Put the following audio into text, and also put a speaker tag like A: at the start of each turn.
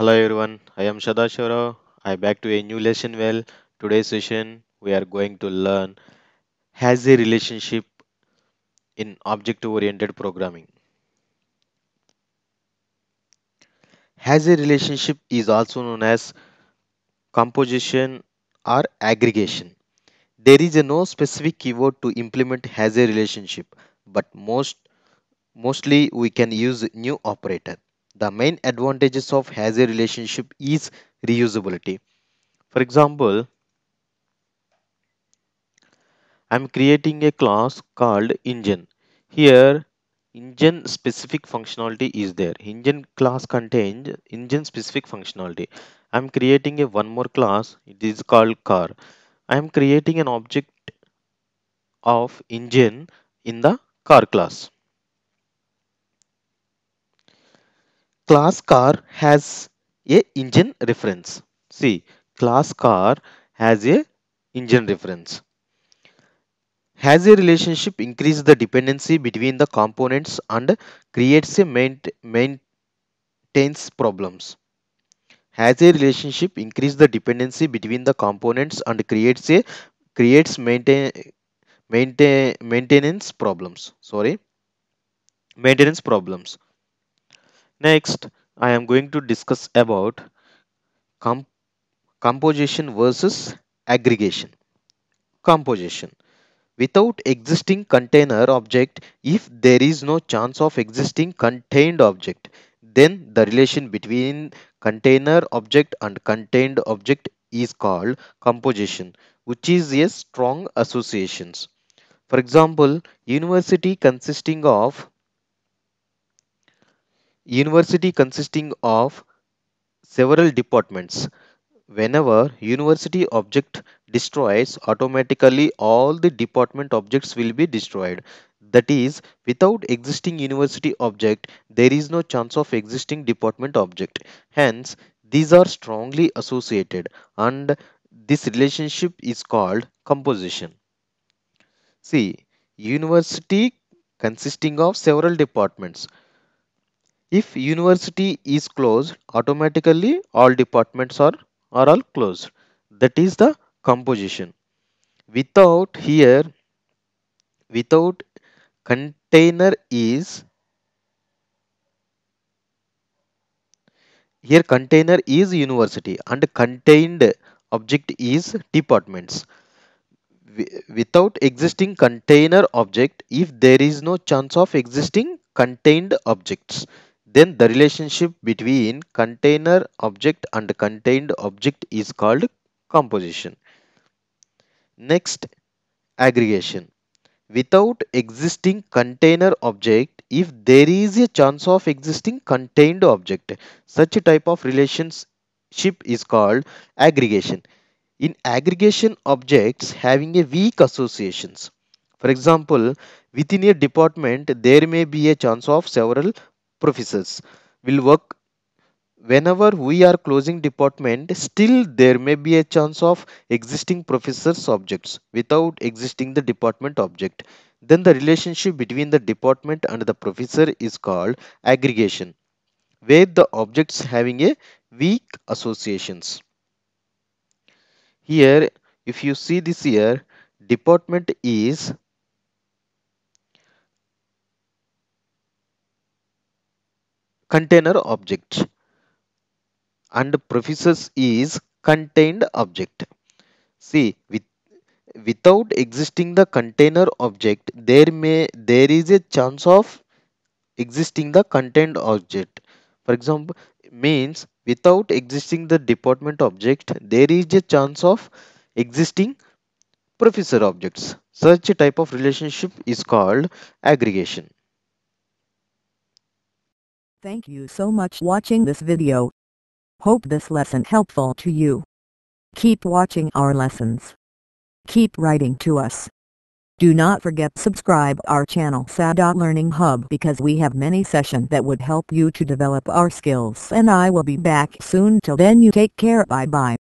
A: Hello everyone, I am Shadashara. I am back to a new lesson. Well, today's session we are going to learn has a relationship in object-oriented programming. Has a relationship is also known as composition or aggregation. There is a no specific keyword to implement has a relationship, but most mostly we can use new operator. The main advantages of has a relationship is reusability. For example, I'm creating a class called engine. Here engine specific functionality is there. Engine class contains engine specific functionality. I'm creating a one more class. It is called car. I'm creating an object of engine in the car class. Class car has a engine reference. See, class car has a engine reference. Has a relationship increase the dependency between the components and creates a main, maintains problems. Has a relationship increase the dependency between the components and creates a creates maintain maintain maintenance problems. Sorry. Maintenance problems next i am going to discuss about comp composition versus aggregation. Composition. Without existing container object if there is no chance of existing contained object then the relation between container object and contained object is called composition which is a strong associations. For example university consisting of university consisting of several departments. Whenever university object destroys automatically all the department objects will be destroyed. That is without existing university object there is no chance of existing department object. Hence these are strongly associated and this relationship is called composition. See university consisting of several departments if university is closed automatically all departments are are all closed. That is the composition. Without here without container is here container is university and contained object is departments. Without existing container object if there is no chance of existing contained objects then the relationship between container object and contained object is called composition. Next, aggregation. Without existing container object, if there is a chance of existing contained object, such a type of relationship is called aggregation. In aggregation objects having a weak associations. For example, within a department, there may be a chance of several professors will work. Whenever we are closing department still there may be a chance of existing professors objects without existing the department object. Then the relationship between the department and the professor is called aggregation where the objects having a weak associations. Here if you see this here department is container object. And professors is contained object. See with without existing the container object there may there is a chance of existing the contained object. For example means without existing the department object there is a chance of existing professor objects. Such a type of relationship is called aggregation
B: Thank you so much watching this video. Hope this lesson helpful to you. Keep watching our lessons. Keep writing to us. Do not forget subscribe our channel Sada Learning Hub because we have many session that would help you to develop our skills and I will be back soon till then you take care bye bye.